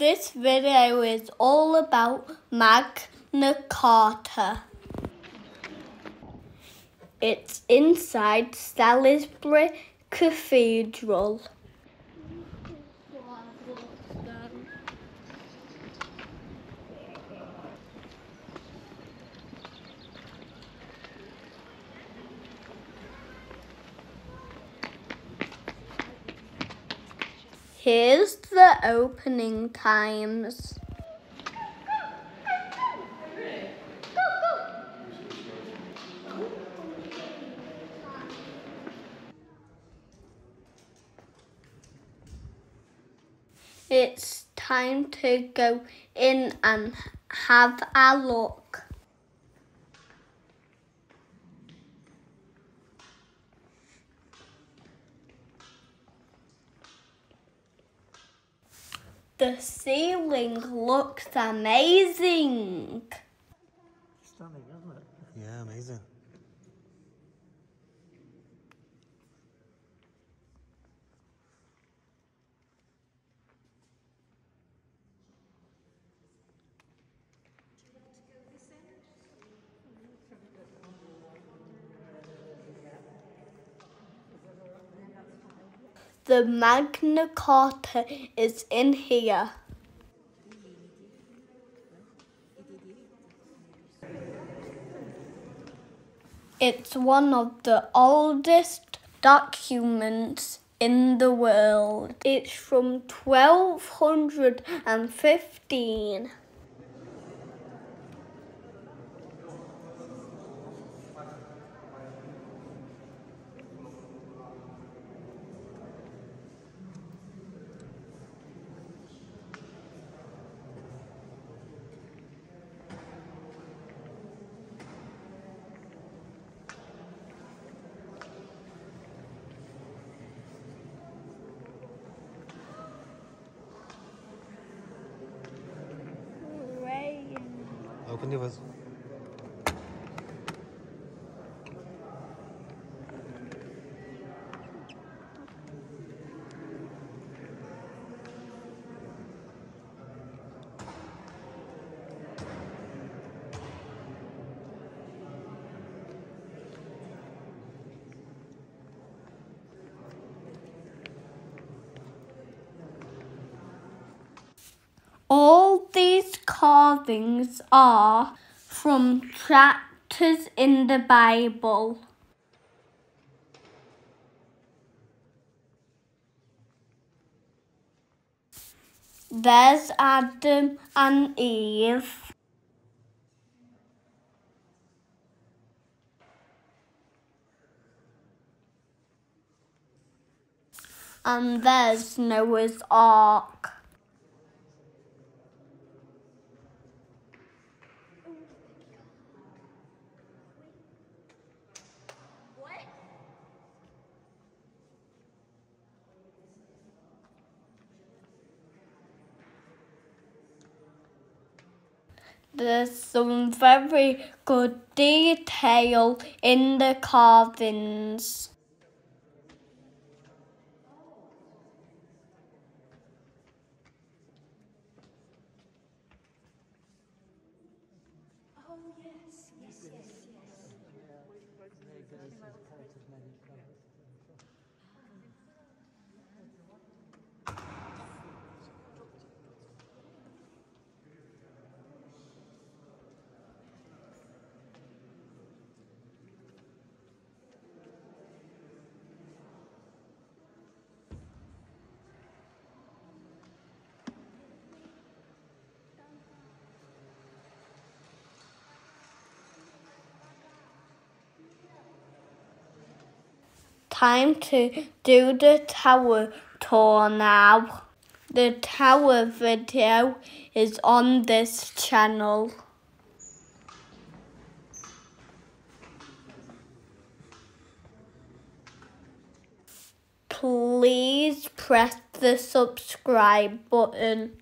This video is all about Magna Carta. It's inside Salisbury Cathedral. Here's the opening times. It's time to go in and have a look. The ceiling looks amazing. Stunning, isn't it? Yeah, amazing. The Magna Carta is in here. It's one of the oldest documents in the world. It's from 1215. All these carvings are from chapters in the Bible. There's Adam and Eve. And there's Noah's Ark. There's some very good detail in the carvings. Time to do the tower tour now. The tower video is on this channel. Please press the subscribe button.